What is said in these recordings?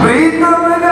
Breathe the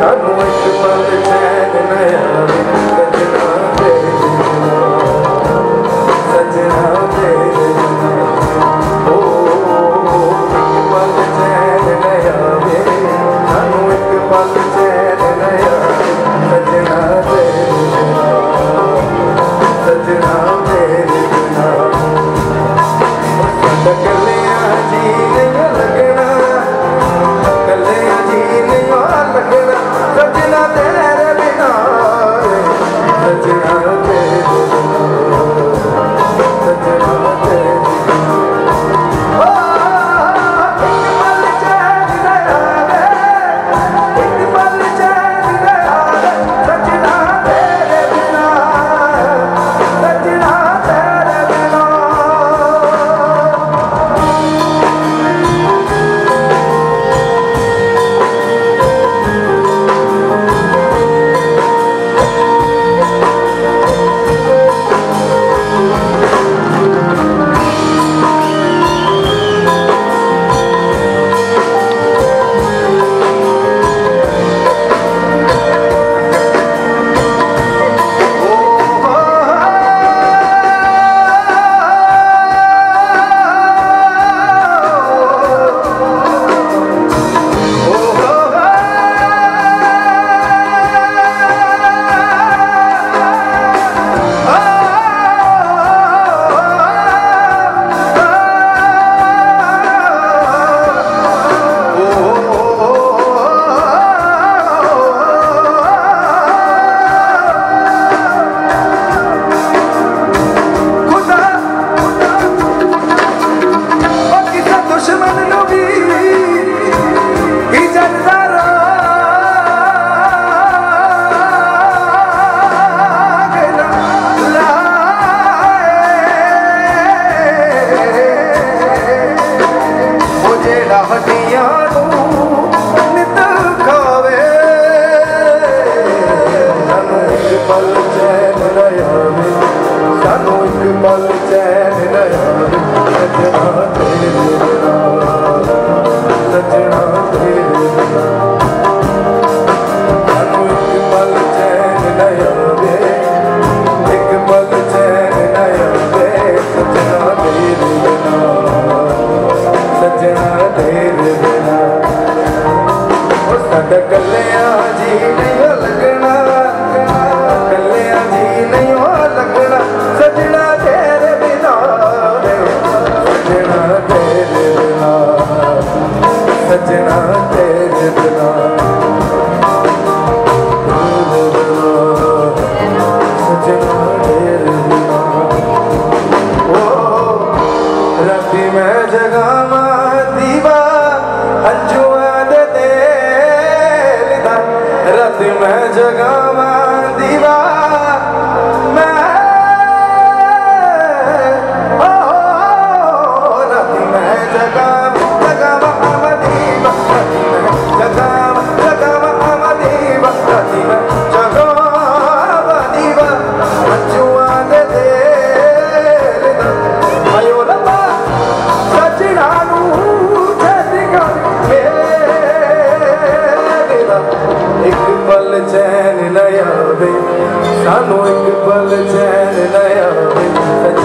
ਸਾਨੂੰ ਇੱਕ ਪਲ ਚੈਨ ਨਾ ਆਵੇ मुझ पर चैन नहीं ਰਾਤੀ बल जैन नया